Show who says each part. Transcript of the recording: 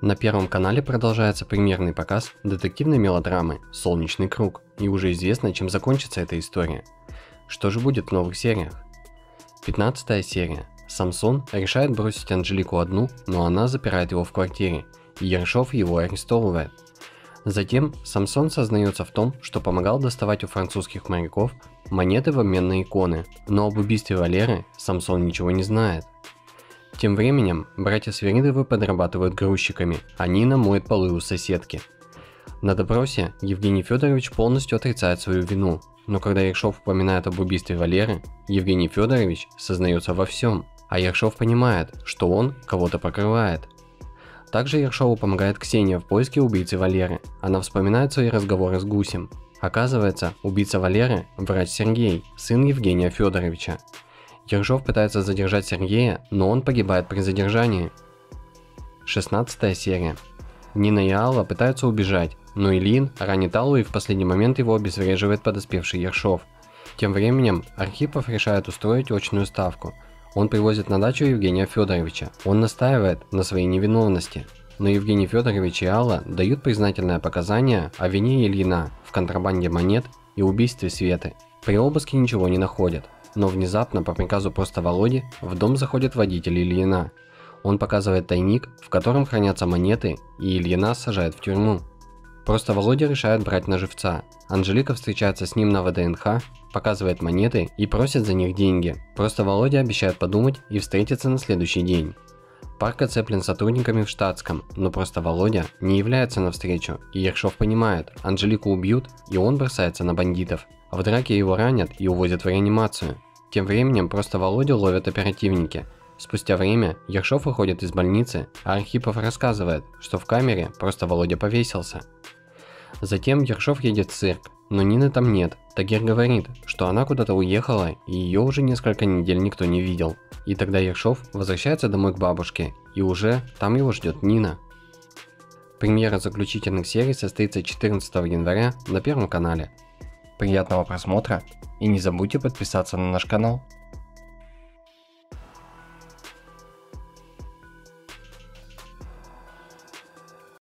Speaker 1: На Первом канале продолжается премьерный показ детективной мелодрамы «Солнечный круг», и уже известно, чем закончится эта история. Что же будет в новых сериях? 15 серия. Самсон решает бросить Анжелику одну, но она запирает его в квартире, и Ершов его арестовывает. Затем Самсон сознается в том, что помогал доставать у французских моряков монеты в обмен на иконы, но об убийстве Валеры Самсон ничего не знает. Тем временем, братья Сверидовы подрабатывают грузчиками, а Нина моет полы у соседки. На допросе Евгений Федорович полностью отрицает свою вину, но когда Ершов упоминает об убийстве Валеры, Евгений Федорович сознается во всем, а Ершов понимает, что он кого-то покрывает. Также Ершову помогает Ксения в поиске убийцы Валеры. Она вспоминает свои разговоры с Гусем. Оказывается, убийца Валеры – врач Сергей, сын Евгения Федоровича. Ершов пытается задержать Сергея, но он погибает при задержании. 16 серия. Нина и Алла пытаются убежать, но Ильин ранит Аллу и в последний момент его обезвреживает подоспевший Ершов. Тем временем Архипов решает устроить очную ставку. Он привозит на дачу Евгения Федоровича. Он настаивает на своей невиновности. Но Евгений Федорович и Алла дают признательное показание о вине Ильина в контрабанде монет и убийстве Светы. При обыске ничего не находят. Но внезапно, по приказу просто Володи, в дом заходит водитель Ильина. Он показывает тайник, в котором хранятся монеты, и Ильина сажает в тюрьму. Просто Володя решает брать на живца. Анжелика встречается с ним на ВДНХ, показывает монеты и просит за них деньги. Просто Володя обещает подумать и встретиться на следующий день. Парк оцеплен сотрудниками в штатском, но просто Володя не является навстречу, и Ершов понимает, Анжелику убьют, и он бросается на бандитов. В драке его ранят и увозят в реанимацию. Тем временем просто Володю ловят оперативники. Спустя время Ершов выходит из больницы, а Архипов рассказывает, что в камере просто Володя повесился. Затем Ершов едет в цирк, но Нины там нет. Тагир говорит, что она куда-то уехала, и ее уже несколько недель никто не видел. И тогда Ершов возвращается домой к бабушке, и уже там его ждет Нина. Премьера заключительных серий состоится 14 января на Первом канале. Приятного просмотра и не забудьте подписаться на наш канал.